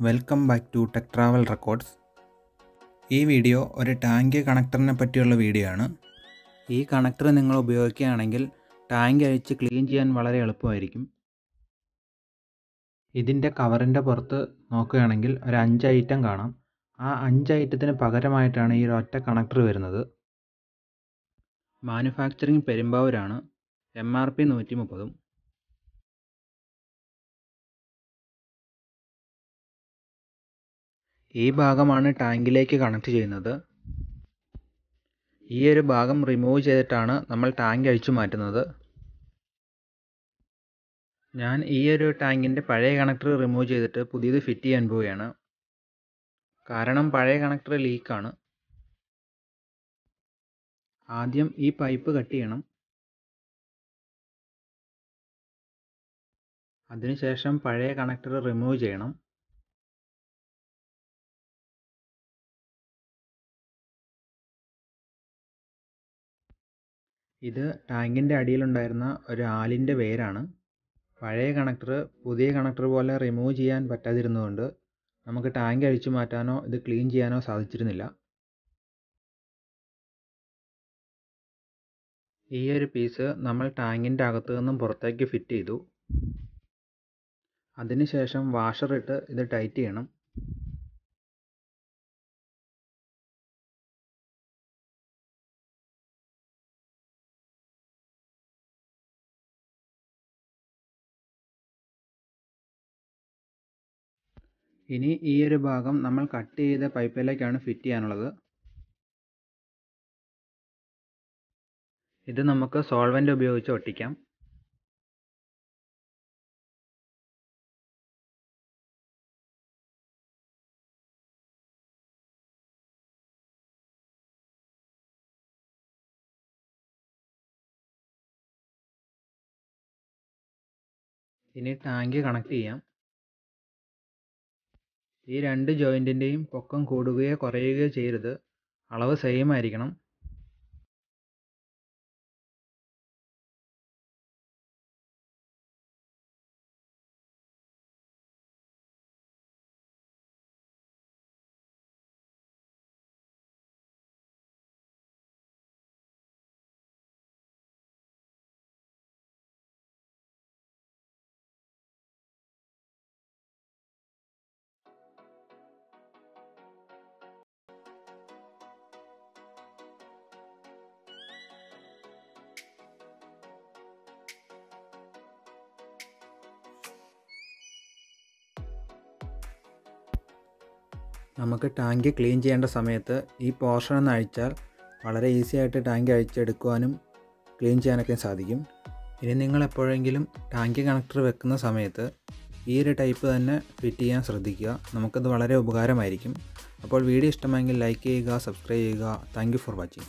Welcome back to tech travel records. ഈ video ഒരു tank കണക്ടറിനെ പറ്റിയുള്ള വീഡിയോ ആണ്. ഈ കണക്ടർ നിങ്ങൾ ഉപയോഗിക്കുകയാണെങ്കിൽ ടാങ്ക് അഴിച്ച് ക്ലീൻ ചെയ്യാൻ വളരെ എളുപ്പമായിരിക്കും. ഇതിന്റെ കവറിന്റെ പുറത്ത് നോക്കുകയാണെങ്കിൽ ഒരു അഞ്ച് ഐറ്റം കാണാം. ആ അഞ്ച് ഐറ്റത്തിന് പകരമായിട്ടാണ് ഈ ഒറ്റ കണക്ടർ വരുന്നത്. മാനുഫാക്ചറിങ് പെരുമ്പാവൂരാണ്. എം ആർ പി നൂറ്റി മുപ്പതും ഈ ഭാഗമാണ് ടാങ്കിലേക്ക് കണക്ട് ചെയ്യുന്നത്. ഈ ഒരു ഭാഗം റിമൂവ് ചെയ്തിട്ടാണ് നമ്മൾ ടാങ്ക് അഴിച്ചു മാറ്റുന്നത്. ഞാൻ ഈ ഒരു ടാങ്കിന്റെ പഴയ കണക്ടർ റിമൂവ് ചെയ്തിട്ട് പുതിയത് ഫിറ്റ് ചെയ്യാൻ പോവുകയാണ്. കാരണം പഴയ കണക്ടർ ലീക്കാണ്. ആദ്യം ഈ പൈപ്പ് കട്ട് ചെയ്യണം. അതിനുശേഷം പഴയ കണക്ടർ റിമൂവ് ചെയ്യണം. ഇത് ടാങ്കിന്റെ അടിയിലുണ്ടായിരുന്ന ഒരു ആലിന്റെ വേരാണ്. പഴയ കണക്ടർ പുതിയ കണക്ടർ പോലെ റിമൂവ് ചെയ്യാൻ പറ്റാതിരുന്നതുകൊണ്ട് നമുക്ക് ടാങ്ക് അഴിച്ചു മാറ്റാനോ ഇത് ക്ലീൻ ചെയ്യാനോ സാധിച്ചിരുന്നില്ല. ഈ ഒരു പീസ് നമ്മൾ ടാങ്കിന്റെ അകത്തു നിന്നും പുറത്തേക്ക് ഫിറ്റ് ചെയ്തു. അതിനുശേഷം വാഷറിട്ട് ഇത് ടൈറ്റ് ചെയ്യണം. ഇനി ഈ ഒരു ഭാഗം നമ്മൾ കട്ട് ചെയ്ത പൈപ്പിലേക്കാണ് ഫിറ്റ് ചെയ്യാനുള്ളത്. ഇത് നമുക്ക് സോൾവെന്റ് ഉപയോഗിച്ച് ഒട്ടിക്കാം. ഇനി ടാങ്ക് കണക്ട് ചെയ്യാം. ഈ രണ്ട് ജോയിന്റിന്റെയും പൊക്കം കൂടുകയോ കുറയുകയോ ചെയ്യരുത്. അളവ് സെയിം ആയിരിക്കണം. നമുക്ക് ടാങ്ക് ക്ലീൻ ചെയ്യേണ്ട സമയത്ത് ഈ പോർഷൻ ഒന്ന് അഴിച്ചാൽ വളരെ ഈസി ആയിട്ട് ടാങ്ക് അഴിച്ചെടുക്കുവാനും ക്ലീൻ ചെയ്യാനൊക്കെ സാധിക്കും. ഇനി നിങ്ങൾ എപ്പോഴെങ്കിലും ടാങ്ക് കണക്ടർ വെക്കുന്ന സമയത്ത് ഈ ഒരു ടൈപ്പ് തന്നെ ഫിറ്റ് ചെയ്യാൻ ശ്രദ്ധിക്കുക. നമുക്കത് വളരെ ഉപകാരമായിരിക്കും. അപ്പോൾ വീഡിയോ ഇഷ്ടമെങ്കിൽ ലൈക്ക് ചെയ്യുക സബ്സ്ക്രൈബ് ചെയ്യുക. Thank for watching.